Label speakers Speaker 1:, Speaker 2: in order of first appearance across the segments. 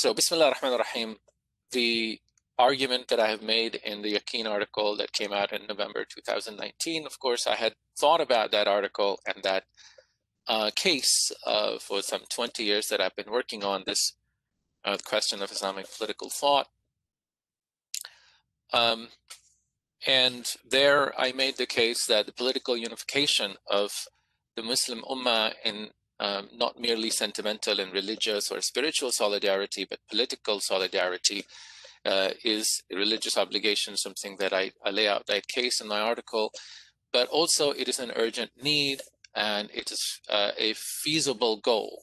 Speaker 1: So, Bismillah ar-Rahman ar-Rahim, the argument that I have made in the Yaqeen article that came out in November 2019, of course, I had thought about that article and that uh, case uh, for some 20 years that I've been working on this uh, question of Islamic political thought. Um, and there I made the case that the political unification of the Muslim Ummah in um, not merely sentimental and religious or spiritual solidarity, but political solidarity uh, is religious obligation, something that I, I lay out that case in my article, but also it is an urgent need and it is uh, a feasible goal.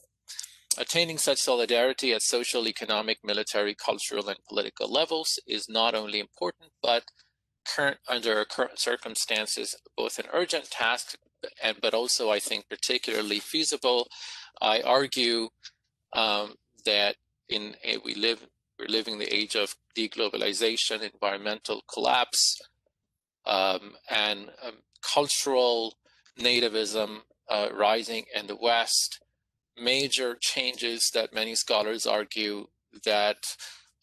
Speaker 1: Attaining such solidarity at social, economic, military, cultural, and political levels is not only important, but current under current circumstances, both an urgent task and but also I think particularly feasible. I argue um, that in a, we live we're living the age of deglobalization, environmental collapse, um, and um, cultural nativism uh, rising in the West. Major changes that many scholars argue that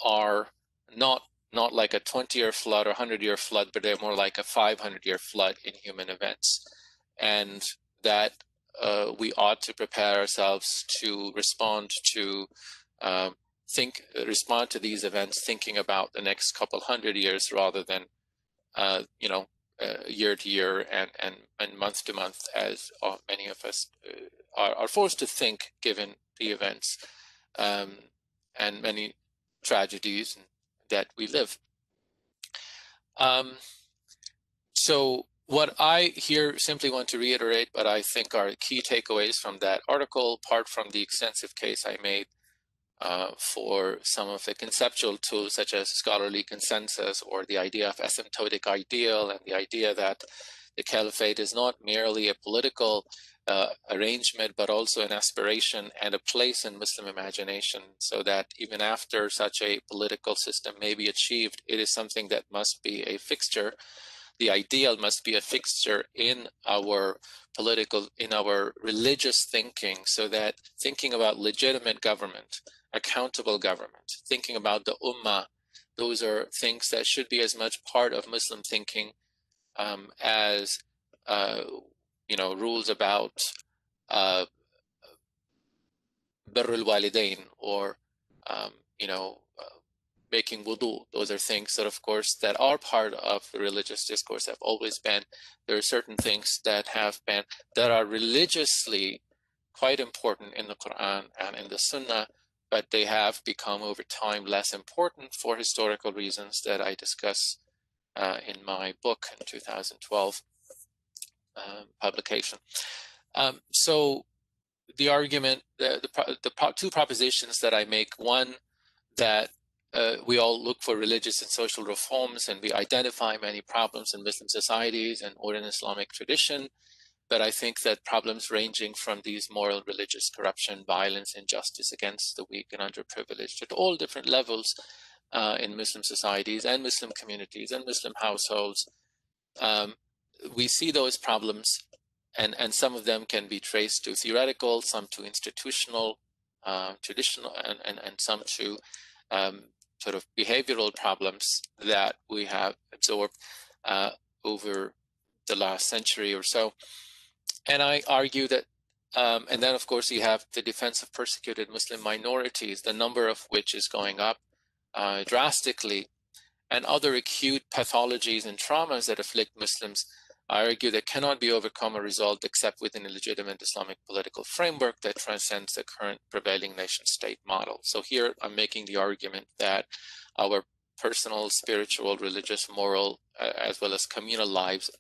Speaker 1: are not not like a 20 year flood or 100 year flood, but they're more like a 500 year flood in human events. And that uh, we ought to prepare ourselves to respond to um, think respond to these events thinking about the next couple hundred years rather than uh, you know uh, year to year and, and, and month to month as uh, many of us uh, are, are forced to think given the events um, and many tragedies that we live. Um, so what I here simply want to reiterate, but I think are key takeaways from that article, apart from the extensive case I made uh, for some of the conceptual tools such as scholarly consensus or the idea of asymptotic ideal and the idea that the caliphate is not merely a political uh, arrangement, but also an aspiration and a place in Muslim imagination, so that even after such a political system may be achieved, it is something that must be a fixture. The ideal must be a fixture in our political, in our religious thinking, so that thinking about legitimate government, accountable government, thinking about the ummah, those are things that should be as much part of Muslim thinking um, as uh, you know, rules about uh, walidain or, um, you know, making wudu. Those are things that, of course, that are part of the religious discourse have always been. There are certain things that have been, that are religiously quite important in the Quran and in the Sunnah, but they have become over time less important for historical reasons that I discuss uh, in my book in 2012 um, publication. Um, so the argument, the, the, the, two propositions that I make, one, that uh, we all look for religious and social reforms and we identify many problems in Muslim societies and or in Islamic tradition. But I think that problems ranging from these moral, religious corruption, violence, injustice against the weak and underprivileged at all different levels uh, in Muslim societies and Muslim communities and Muslim households um, we see those problems, and, and some of them can be traced to theoretical, some to institutional, uh, traditional, and, and, and some to um, sort of behavioral problems that we have absorbed uh, over the last century or so. And I argue that, um, and then of course you have the defense of persecuted Muslim minorities, the number of which is going up uh, drastically, and other acute pathologies and traumas that afflict Muslims I argue that cannot be overcome or resolved except within a legitimate Islamic political framework that transcends the current prevailing nation state model. So here I'm making the argument that our personal, spiritual, religious, moral, uh, as well as communal lives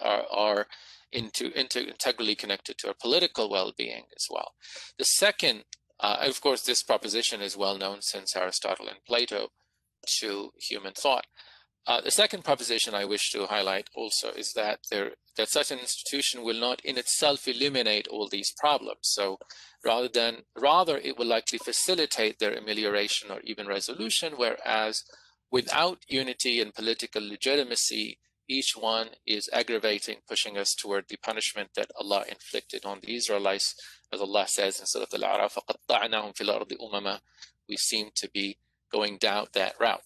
Speaker 1: are, are into, into integrally connected to our political well-being as well. The second, uh, of course, this proposition is well known since Aristotle and Plato to human thought. Uh, the second proposition I wish to highlight also is that there that such an institution will not in itself eliminate all these problems. So rather than rather it will likely facilitate their amelioration or even resolution, whereas without unity and political legitimacy, each one is aggravating, pushing us toward the punishment that Allah inflicted on the Israelites, as Allah says in Surah Al-A'raf, we seem to be going down that route.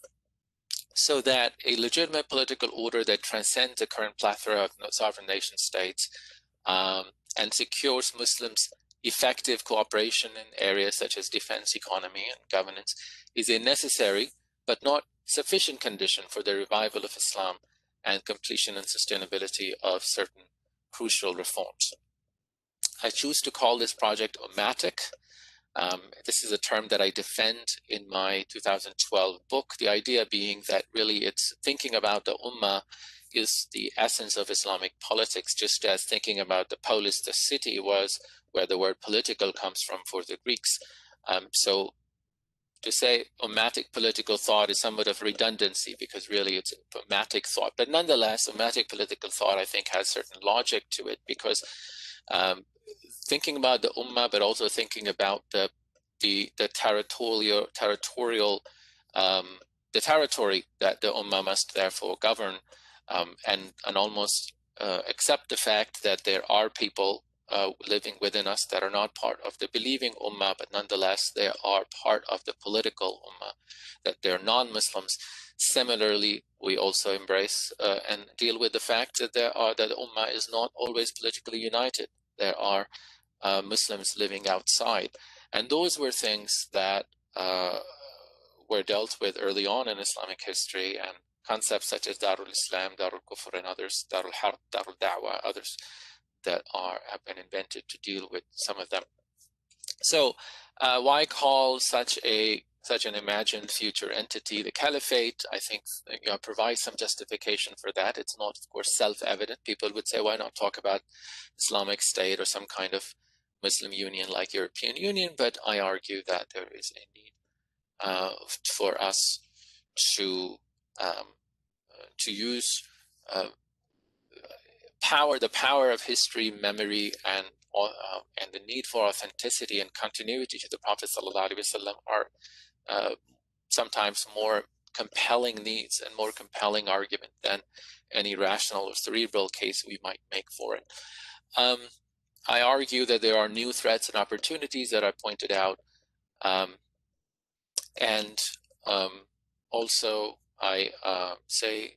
Speaker 1: So that a legitimate political order that transcends the current plethora of sovereign nation states um, and secures Muslims effective cooperation in areas such as defense, economy, and governance is a necessary but not sufficient condition for the revival of Islam and completion and sustainability of certain crucial reforms. I choose to call this project Ummatic. Um, this is a term that I defend in my 2012 book, the idea being that really it's thinking about the Ummah is the essence of Islamic politics, just as thinking about the polis, the city was where the word political comes from for the Greeks. Um, so to say ummatic political thought is somewhat of redundancy because really it's ummatic thought. But nonetheless, ummatic political thought, I think, has certain logic to it because um, thinking about the ummah, but also thinking about the the, the territorial territorial um, the territory that the ummah must therefore govern, um, and and almost uh, accept the fact that there are people uh, living within us that are not part of the believing ummah, but nonetheless they are part of the political ummah, that they're non-Muslims. Similarly, we also embrace uh, and deal with the fact that there are that the ummah is not always politically united. There are uh, Muslims living outside, and those were things that uh, were dealt with early on in Islamic history, and concepts such as Darul Islam, Darul Kufr, and others, Darul Harb, Darul Da'wah, others that are have been invented to deal with some of them. So, uh, why call such a such an imagined future entity the caliphate? I think you know, provides some justification for that. It's not, of course, self-evident. People would say, why not talk about Islamic State or some kind of Muslim Union like European Union? But I argue that there is a need uh, for us to um, to use uh, power, the power of history, memory, and uh, and the need for authenticity and continuity to the Prophet ﷺ are uh, sometimes more compelling needs and more compelling argument than any rational or cerebral case we might make for it. Um, I argue that there are new threats and opportunities that I pointed out. Um, and um, also, I uh, say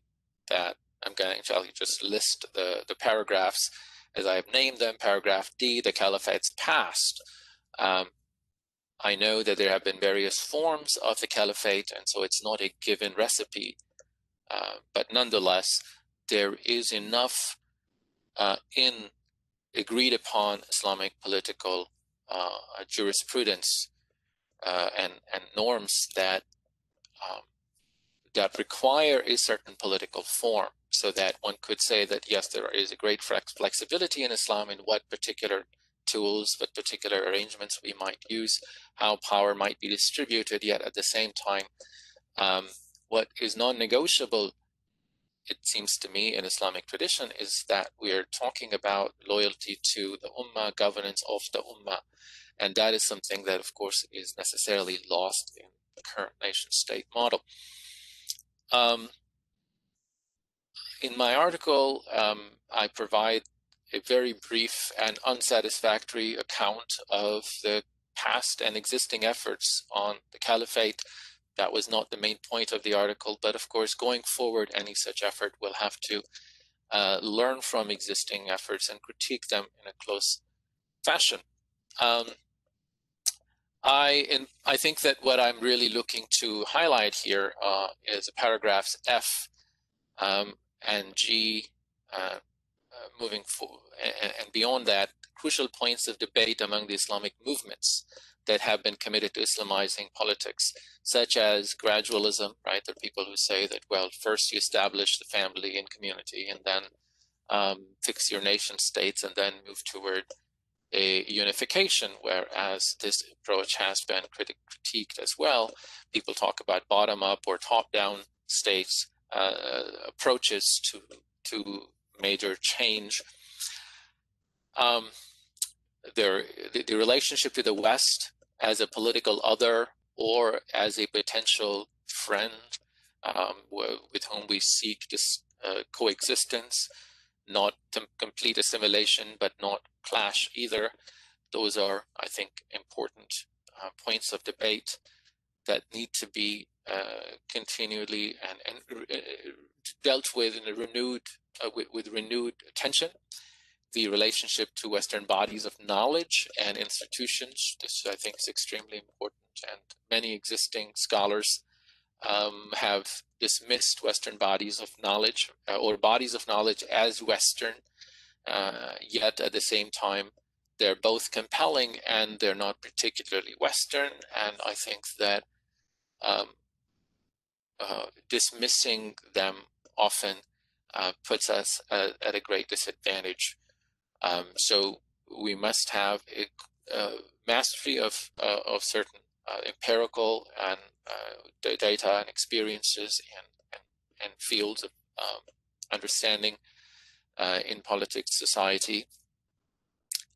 Speaker 1: that I'm going to just list the, the paragraphs as I have named them. Paragraph D, the caliphate's past. Um, I know that there have been various forms of the caliphate, and so it's not a given recipe. Uh, but nonetheless, there is enough uh, in agreed upon Islamic political uh, jurisprudence uh, and, and norms that um, that require a certain political form so that one could say that yes, there is a great flexibility in Islam in what particular tools, what particular arrangements we might use, how power might be distributed, yet at the same time, um, what is non-negotiable, it seems to me, in Islamic tradition, is that we're talking about loyalty to the ummah, governance of the ummah, and that is something that, of course, is necessarily lost in the current nation-state model. Um, in my article, um, I provide a very brief and unsatisfactory account of the past and existing efforts on the caliphate. That was not the main point of the article, but of course, going forward, any such effort will have to uh, learn from existing efforts and critique them in a close fashion. Um, I in, I think that what I'm really looking to highlight here uh, is paragraphs F um, and G uh, moving forward, and, beyond that, crucial points of debate among the Islamic movements that have been committed to Islamizing politics, such as gradualism, right? There are people who say that, well, first you establish the family and community, and then um, fix your nation states, and then move toward a unification, whereas this approach has been critiqued as well. People talk about bottom up or top down states uh, approaches to, to major change. Um, the, the relationship to the West as a political other or as a potential friend um, with whom we seek this uh, coexistence not complete assimilation, but not clash either. Those are, I think, important uh, points of debate. that need to be uh, continually and, and uh, dealt with in a renewed uh, with, with renewed attention. The relationship to Western bodies of knowledge and institutions. This, I think, is extremely important, and many existing scholars um, have dismissed Western bodies of knowledge uh, or bodies of knowledge as Western, uh, yet at the same time, they're both compelling and they're not particularly Western. And I think that um, uh, dismissing them often uh, puts us at, at, a great disadvantage. Um, so we must have a, mastery of, uh, of certain uh, empirical and uh, data and experiences and, and, and fields of um, understanding uh, in politics, society.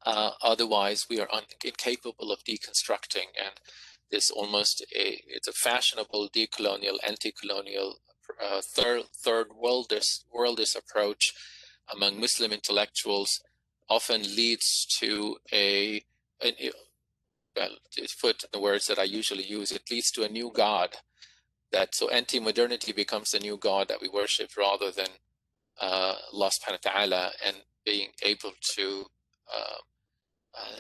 Speaker 1: Otherwise, we are incapable of deconstructing, and this almost a it's a fashionable decolonial, anti-colonial, uh, third third worldist worldist approach among Muslim intellectuals often leads to a, well, to put the words that I usually use, it leads to a new God. That so anti-modernity becomes the new God that we worship rather than uh, Allah subhanahu wa ta'ala and being able to, uh, uh,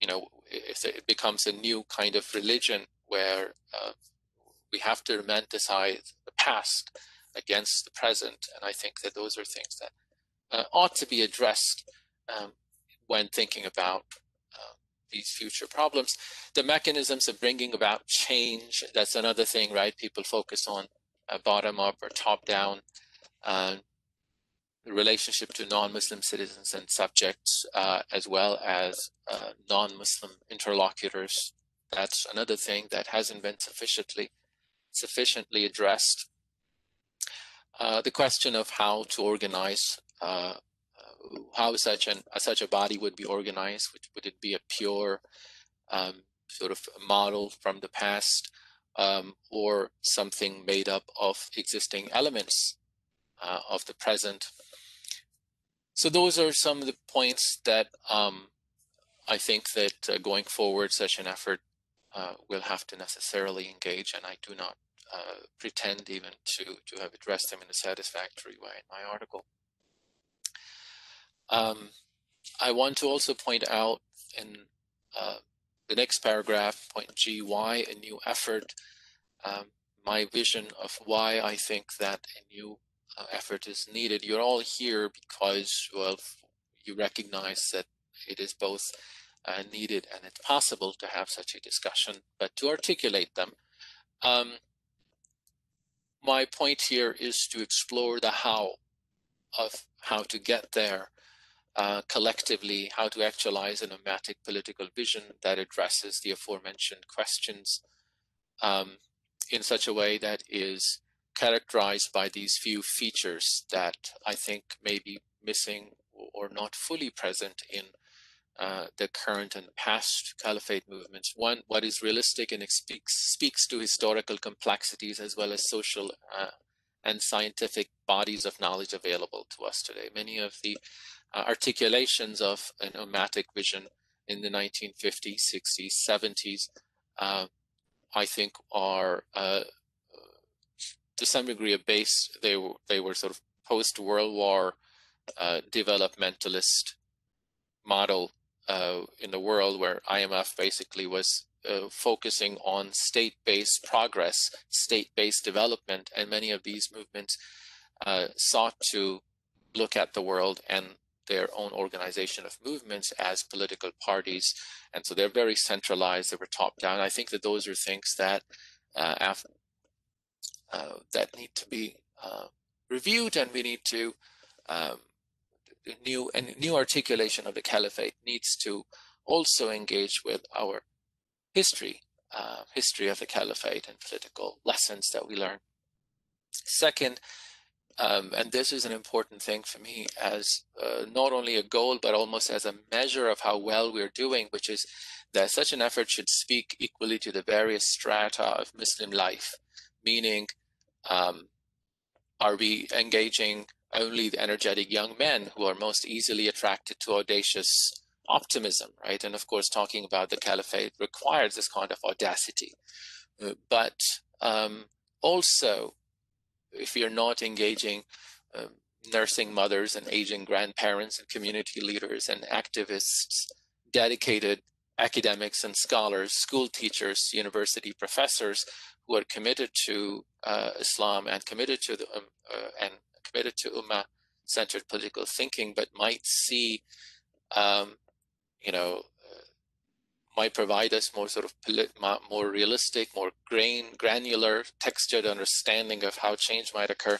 Speaker 1: you know, it, it, becomes a new kind of religion where uh, we have to romanticize the past against the present. And I think that those are things that uh, ought to be addressed um, when thinking about these future problems. The mechanisms of bringing about change, that's another thing, right? People focus on uh, bottom up or top down. Uh, the relationship to non-Muslim citizens and subjects, uh, as well as uh, non-Muslim interlocutors. That's another thing that hasn't been sufficiently sufficiently addressed. Uh, the question of how to organize uh, how such an such a body would be organized. Would, would it be a pure um, sort of model from the past, um, or something made up of existing elements uh, of the present? So those are some of the points that um, I think that uh, going forward, such an effort uh, will have to necessarily engage, and I do not uh, pretend even to to have addressed them in a satisfactory way in my article. Um, I want to also point out in uh, the next paragraph, point G, why a new effort, um, my vision of why I think that a new uh, effort is needed. You're all here because, well, you recognize that it is both uh, needed and it's possible to have such a discussion, but to articulate them. Um, my point here is to explore the how of how to get there uh, collectively how to actualize an ummatic political vision that addresses the aforementioned questions um, in such a way that is characterized by these few features that I think may be missing or not fully present in uh, the current and past caliphate movements. One, what is realistic and speaks, speaks to historical complexities as well as social uh, and scientific bodies of knowledge available to us today. Many of the uh, articulations of an ummatic vision in the 1950s, 60s, 70s, uh, I think are uh, to some degree a base. They were they were sort of post World War uh, developmentalist model uh, in the world, where IMF basically was uh, focusing on state-based progress, state-based development, and many of these movements sought to look at the world and their own organization of movements as political parties. And so they're very centralized, they were top down. I think that those are things that uh, uh, that need to be uh, reviewed and we need to um, new and new articulation of the caliphate needs to also engage with our history, uh, history of the caliphate and political lessons that we learn. Second, um, and this is an important thing for me as uh, not only a goal, but almost as a measure of how well we're doing, which is that such an effort should speak equally to the various strata of Muslim life, meaning, um, are we engaging only the energetic young men who are most easily attracted to audacious optimism, right? And of course, talking about the caliphate requires this kind of audacity. Uh, but um, also, if you're not engaging um, nursing mothers and aging grandparents and community leaders and activists, dedicated academics and scholars, school teachers, university professors who are committed to uh, Islam and committed to the um, uh, and committed to Ummah centered political thinking, but might see, um, you know, uh, might provide us more sort of more realistic, more grain, granular, textured understanding of how change might occur.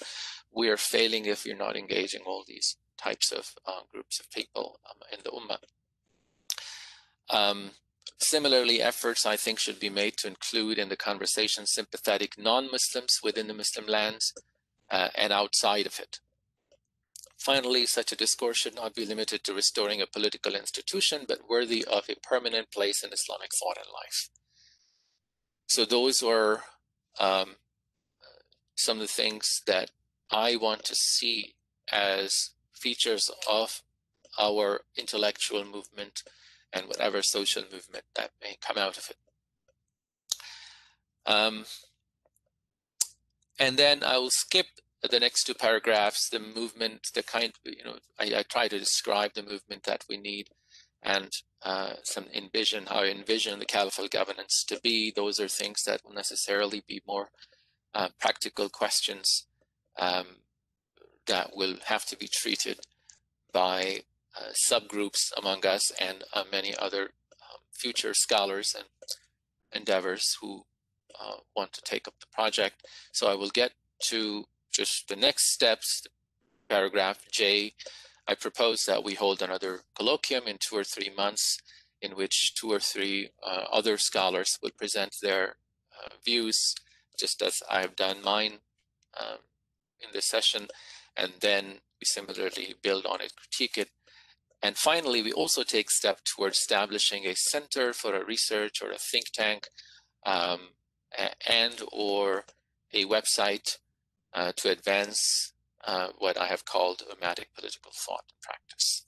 Speaker 1: We are failing if you're not engaging all these types of uh, groups of people um, in the Ummah. Um, similarly, efforts I think should be made to include in the conversation sympathetic non-Muslims within the Muslim lands uh, and outside of it. Finally, such a discourse should not be limited to restoring a political institution, but worthy of a permanent place in Islamic thought and life. So those were um, some of the things that I want to see as features of our intellectual movement and whatever social movement that may come out of it. Um, and then I will skip the next two paragraphs, the movement, the kind, you know, I, I try to describe the movement that we need and uh, some envision how I envision the caliphal governance to be. Those are things that will necessarily be more uh, practical questions um, that will have to be treated by uh, subgroups among us and uh, many other um, future scholars and endeavors who uh, want to take up the project. So I will get to just the next steps, paragraph J. I propose that we hold another colloquium in two or three months in which two or three uh, other scholars will present their uh, views, just as I've done mine um, in this session, and then we similarly build on it, critique it, and finally, we also take steps towards establishing a center for a research or a think tank um, and or a website uh, to advance uh, what I have called Ummatic political thought and practice.